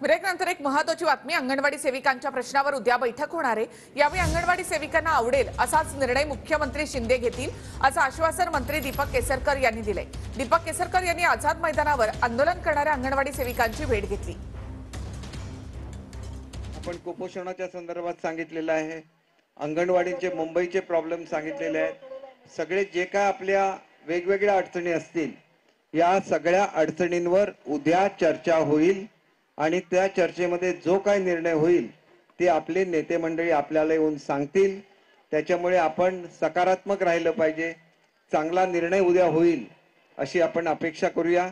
ब्रेकनंतर एक महत्वाची बातमी अंगणवाडी सेविकांच्या प्रश्नावर उद्या बैठक होणार आहे. यावेळी अंगणवाडी सेविकांना आवडेल असाच निर्णय मुख्यमंत्री शिंदे घेतील असं आश्वासन मंत्री दीपक केसरकर यांनी दिले दीपक केसरकर यांनी आझाद मैदानावर आंदोलन करणाऱ्या अंगणवाडी सेविकांची भेट घेतली. आपण कुपोषणाच्या संदर्भात सांगितलेलं आहे. अंगणवाडीचे मुंबईचे प्रॉब्लेम सांगितलेले आहेत. सगळे जे काय आपल्या वेगवेगळ्या अडचणी असतील या सगळ्या अडचणींवर उद्या चर्चा होईल. आणि त्या चर्चेमध्ये जो काय निर्णय होईल ते आपले नेते मंडळी आपल्याला येऊन सांगतील. त्याच्यामुळे आपण सकारात्मक राहिलं पाहिजे. चांगला निर्णय उद्या होईल अशी आपण अपेक्षा करूया.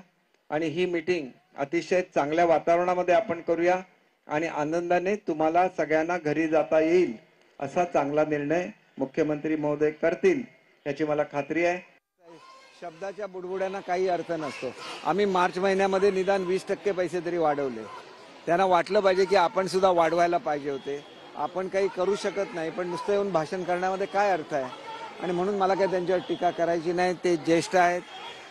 आणि ही मीटिंग अतिशय चांगल्या वातावरणामध्ये आपण करूया. आणि आनंदाने तुम्हाला सगळ्यांना घरी जाता येईल असा चांगला निर्णय मुख्यमंत्री महोदय करतील याची मला खात्री आहे. शब्दाच्या बुडबुड्यांना काही अर्थ नसतो. आम्ही मार्च महिन्यामध्ये निदान वीस टक्के पैसे तरी वाढवले. त्यांना वाटलं पाहिजे की आपण सुद्धा वाढवायला पाहिजे होते. आपण काही करू शकत नाही पण नुसतं येऊन भाषण करण्यामध्ये काय अर्थ आहे? आणि म्हणून मला काही त्यांच्यावर टीका करायची नाही. ते ज्येष्ठ आहेत.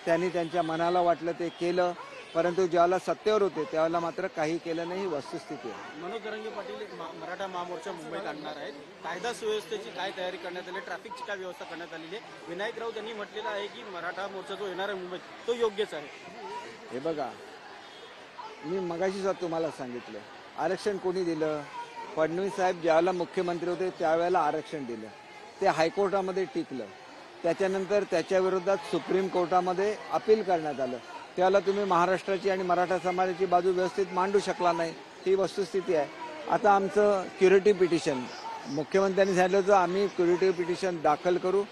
त्यांनी त्यांच्या मनाला वाटलं ते केलं. परंतु ज्यावेळेला सत्तेवर होते त्यावेळेला मात्र काही केलं नाही ही वस्तुस्थिती आहे. मनोज जरंगे पाटील एक मराठा महामोर्चा मुंबईत आणणार आहेत. कायदा सुव्यवस्थेची काय तयारी करण्यात आली? ट्रॅफिकची काय व्यवस्था करण्यात आलेली आहे? विनायक राऊत यांनी म्हटलेलं आहे की मराठा मोर्चा जो येणार आहे मुंबईत तो योग्यच आहे. हे बघा मी मगाशी सुद्धा तुम्हाला सांगितलं आरक्षण कोणी दिलं? फडणवीस साहेब ज्यावेळेला मुख्यमंत्री होते त्यावेळेला आरक्षण दिलं. ते हायकोर्टामध्ये टिकलं. त्याच्यानंतर त्याच्या विरोधात सुप्रीम कोर्टामध्ये अपील करण्यात आलं. त्याला तुम्ही महाराष्ट्राची आणि मराठा समाजाची बाजू व्यवस्थित मांडू शकला नाही ही वस्तुस्थिती आहे. आता आमचं क्युरिटी पिटिशन मुख्यमंत्र्यांनी सांगितलं होतं आम्ही क्युरिटी पिटिशन दाखल करू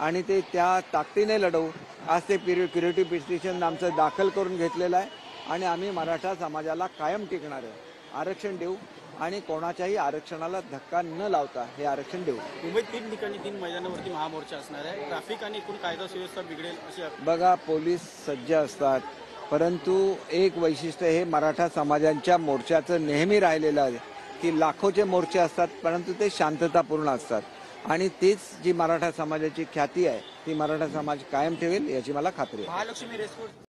आणि ते त्या ताकदीने लढवू. आज ते क्युरिटी पिटिशन आमचं दाखल करून घेतलेलं आहे आणि आम्ही मराठा समाजाला कायम टिकणार आहे. आरक्षण देऊ. आणि कोणाच्याही आरक्षणाला धक्का न लावता हे आरक्षण देऊ. मुंबईत तीन ठिकाणी तीन मैदानावरती महामोर्चा असणार आहे. ट्रॅफिक आणि एकूण कायदा सुव्यवस्था बिघडेल अशी बघा पोलीस सज्ज असतात परंतु एक वैशिष्ट्य हे मराठा समाजांच्या मोर्चाचं नेहमी राहिलेलं आहे की लाखोचे मोर्चे असतात परंतु ते शांततापूर्ण असतात. आणि तीच जी मराठा समाजाची ख्याती आहे ती मराठा समाज कायम ठेवेल याची मला खात्री आहे. महालक्ष्मी